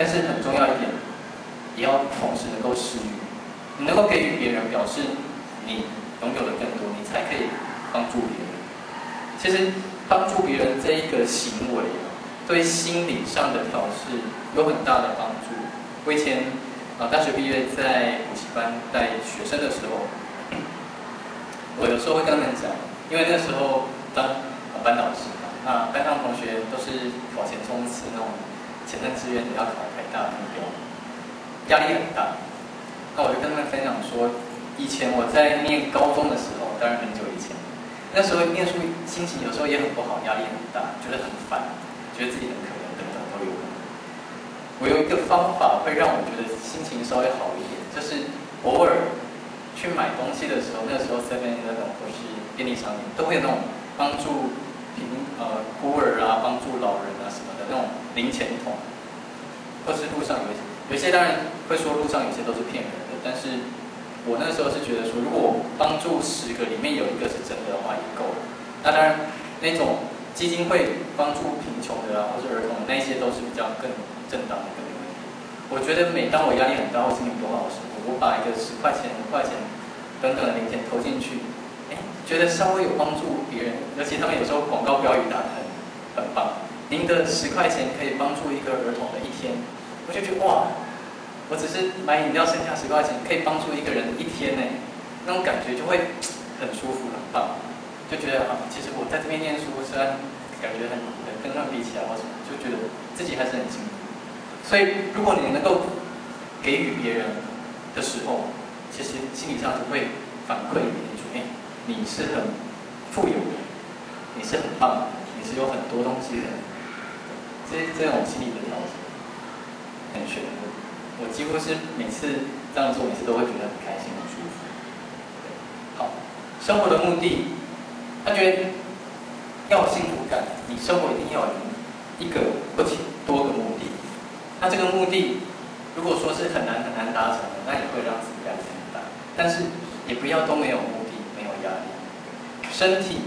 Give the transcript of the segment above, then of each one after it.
但是很重要一点，也要同时能够施予。你能够给予别人，表示你拥有的更多，你才可以帮助别人。其实帮助别人这一个行为，对心理上的调试有很大的帮助。我以前啊大学毕业在补习班带学生的时候，我有时候会跟他们讲，因为那时候当班导师嘛，那班上同学都是考前冲刺那种前程志愿你要考台大的目标，压力很大。那我就跟他们分享说，以前我在念高中的时候，当然很久以前，那时候念书心情有时候也很不好，压力很大，觉得很烦，觉得自己很可怜等等都有。我有一个方法会让我觉得心情稍微好一点，就是偶尔。去买东西的时候，那时候 Seven Eleven 或是便利商店都会有那种帮助贫呃孤儿啊、帮助老人啊什么的那种零钱筒，或是路上有一些，有些当然会说路上有些都是骗人的，但是我那时候是觉得说，如果帮助十个里面有一个是真的的话也够了。那当然那种基金会帮助贫穷的啊，或是儿童那些都是比较更正当的。我觉得每当我压力很大或心情不好的时候，我把一个十块钱、五块钱等等的零钱投进去，觉得稍微有帮助别人，而且他们有时候广告标语打得很很棒。您的十块钱可以帮助一个儿童的一天，我就觉得哇，我只是买饮料剩下十块钱，可以帮助一个人一天呢，那种感觉就会很舒服、很棒，就觉得啊，其实我在这边念书，虽然感觉很很跟他们比起来，我就觉得自己还是很幸福。所以，如果你能够给予别人，的时候，其实心理上就会反馈给你说：“哎，你是很富有的，你是很棒的，你是有很多东西的。”这这种心理的调整很玄乎。我几乎是每次这样做，每次都会觉得很开心、很舒服。好，生活的目的，他觉得要有幸福感，你生活一定要有一个或且多个目的。那这个目的。如果说是很难很难达成的，那也会让自己压力很大。但是也不要都没有目，身体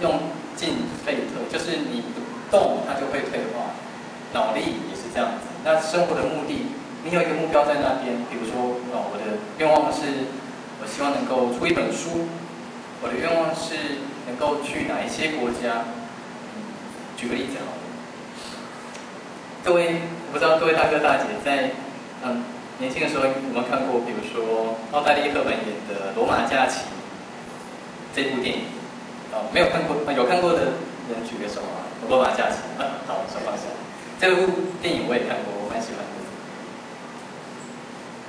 用进废退，就是你不动它就会退化。脑力也是这样子。那生活的目的，你有一个目标在那边，比如说哦，我的愿望是，我希望能够出一本书。我的愿望是能够去哪一些国家？举个例子好了。各位，我不知道各位大哥大姐在嗯年轻的时候有没有看过，比如说奥黛丽·赫本演的《罗马假期》这部电影？哦，没有看过，有看过的人举个手啊！《罗马假期》，好，手放下。这部电影我也看过，我蛮喜欢的。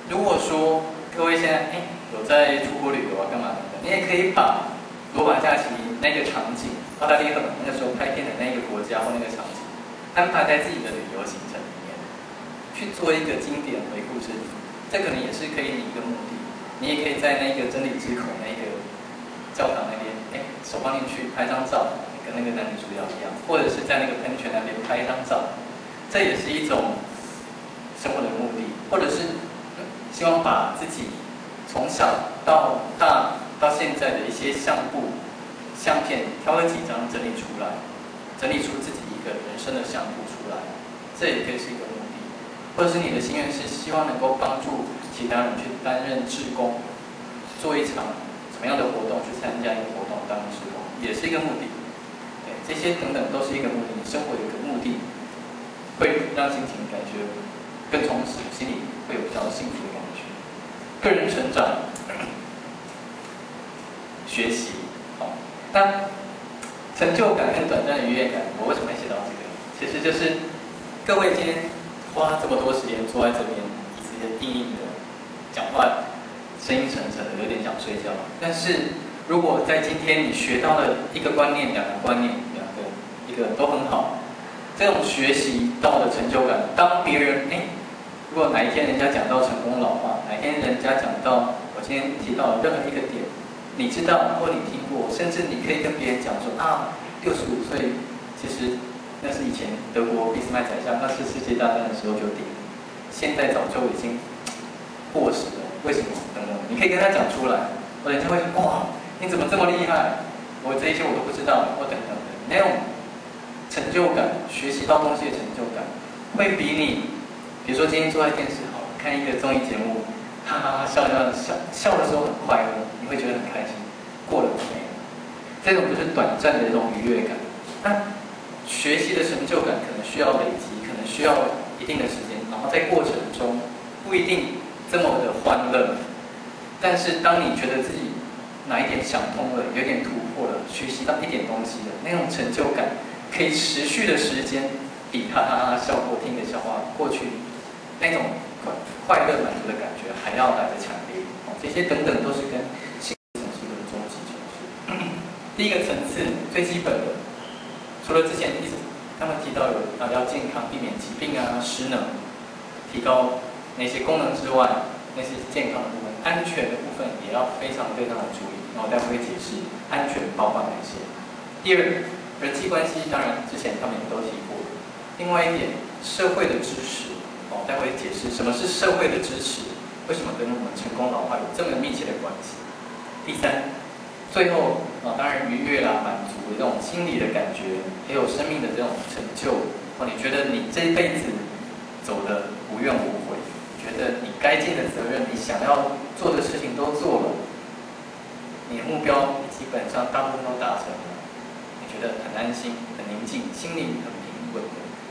如果说各位现在哎有在出国旅游啊，干嘛的，你也可以把《罗马假期》那个场景，澳大利亚那个时候拍片的那个国家或那个场景。安排在自己的旅游行程里面，去做一个经典回顾之旅，这可能也是可以你一个目的。你也可以在那个真理之口那个教堂那边，哎，手放进去拍张照，跟那个男女主角一样，或者是在那个喷泉那边拍一张照，这也是一种生活的目的。或者是希望把自己从小到大到现在的一些相簿、相片挑了几张整理出来，整理出自己一。个人生的相簿出来，这也可以是一个目的，或者是你的心愿是希望能够帮助其他人去担任志工，做一场么样的活动，去参加一个活动当志工，也是一个目的。对，这些等等都是一个目的。你生活有一个目的，会让心情感觉更充实，心里会有比较幸福的感觉。个人成长，学习，好，那。成就感跟短暂的愉悦感，我为什么会写到这个？其实就是各位今天花这么多时间坐在这边，直接硬硬的讲话，声音沉沉的，有点想睡觉。但是如果在今天你学到了一个观念、两个观念、两个一个都很好，这种学习到的成就感，当别人哎，如果哪一天人家讲到成功老化，哪一天人家讲到我今天提到任何一个点。你知道或你听过，甚至你可以跟别人讲说啊，六十五岁，其实那是以前德国俾斯麦宰相，那是世界大战的时候就定，现在早就已经过时了。为什么？等等，你可以跟他讲出来，我人家会说哇，你怎么这么厉害？我这一些我都不知道，或等等的那种成就感，学习到东西的成就感，会比你比如说今天坐在电视好看一个综艺节目，哈哈哈笑笑笑笑的时候很快乐，你会觉得很开心，过了没。这种就是短暂的这种愉悦感。那学习的成就感可能需要累积，可能需要一定的时间，然后在过程中不一定这么的欢乐。但是当你觉得自己哪一点想通了，有点突破了，学习到一点东西了，那种成就感可以持续的时间，比哈哈哈笑过听的笑话过去。那种快快乐满足的感觉还要来的强烈，这些等等都是跟心理层次的终极层次。第一个层次最基本的，除了之前一直他们提到有啊要健康、避免疾病啊、失能、提高那些功能之外，那些健康的部分、安全的部分也要非常非常的注意。然后待会会解释安全包括哪些。第二，人际关系当然之前他们也都提过。另外一点，社会的支持。哦待会解释什么是社会的支持，为什么跟我们成功老化有这么密切的关系。第三，最后啊，当然愉悦啦、满足的这种心理的感觉，还有生命的这种成就。哦，你觉得你这一辈子走的无怨无悔，觉得你该尽的责任，你想要做的事情都做了，你的目标基本上大部分都达成了，你觉得很安心、很宁静、心里很平稳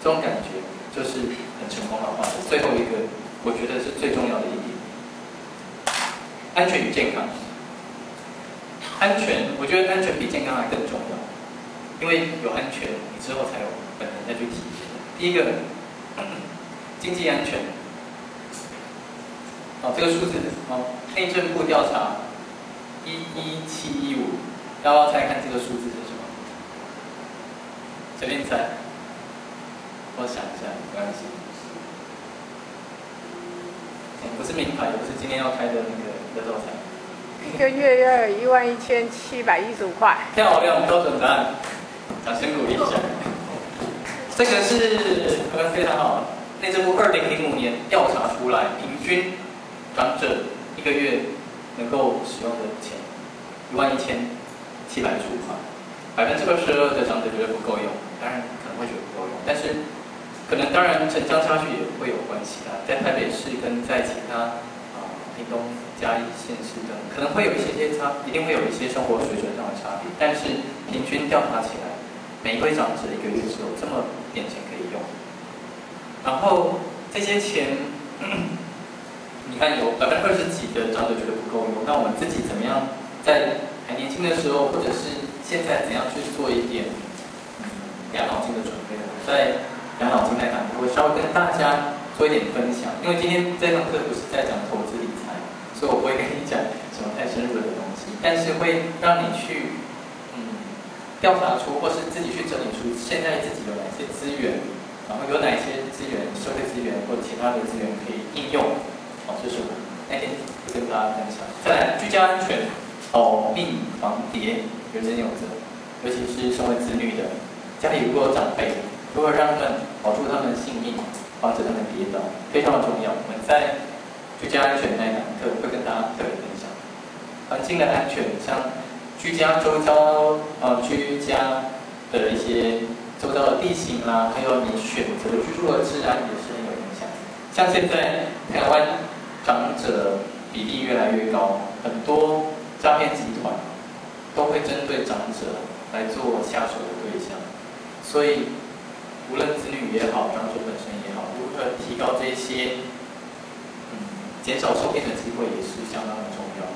这种感觉。就是很成功的话，最后一个，我觉得是最重要的一点，安全与健康。安全，我觉得安全比健康还更重要，因为有安全，你之后才有本能再去体现。第一个，经济安全。好，这个数字，好，内政部调查，一一七一五，要不要猜看这个数字是什么？随便猜。我想一下，没关系。不是名牌，也不是今天要开的那个乐透彩。一个月要有一万一千七百一十五块。漂亮，标准答案，掌声鼓励一下。这个是非常好，内政部二零零五年调查出来，平均长者一个月能够使用的钱一万一千七百十五块，百分之二十二的长者觉得不够用，当然可能会觉得不够用，但是。可能当然城乡差距也会有关系啊，在台北市跟在其他啊屏东、嘉义县市等，可能会有一些些差，一定会有一些生活水准上的差别。但是平均调查起来，每一位长者一个月只有这么点钱可以用。然后这些钱，你看有百分之二十几的长者觉得不够用，那我们自己怎么样在还年轻的时候，或者是现在怎样去做一点养老金的准备呢？在养老金来讲，我会稍微跟大家做一点分享，因为今天这堂课不是在讲投资理财，所以我不会跟你讲什么太深入的东西，但是会让你去嗯调查出，或是自己去整理出现在自己有哪些资源，然后有哪些资源、社会资源或其他的资源可以应用。哦，这是我那天会跟大家分享。再来，居家安全，保命防谍，人人有责，尤其是身为子女的，家里如果有长辈。如何让他们保住他们的性命，防止他们跌倒，非常的重要。我们在居家安全那一堂课会跟大家特别分享。环境的安全，像居家周遭，呃，居家的一些周遭的地形啦，还有你选择居住的治安也是很有影响。像现在台湾长者比例越来越高，很多诈骗集团都会针对长者来做下手的对象，所以。无论子女也好，长者本身也好，如何提高这些，嗯，减少受骗的机会也是相当的重要。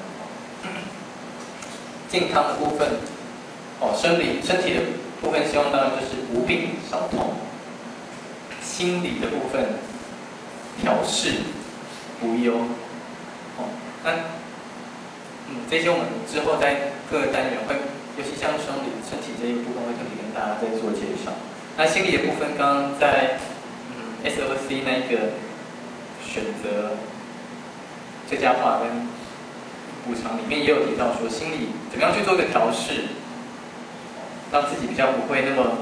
健康的部分，哦，生理身体的部分，希望当然就是无病少痛。心理的部分，调试无忧。哦，那，嗯，这些我们之后在各个单元会，尤其像生理身体这一部分，会特别跟大家再做介绍。那心理的部分，刚刚在嗯 S O C 那个选择最佳化跟补偿里面也有提到说，心理怎么样去做个调试，让自己比较不会那么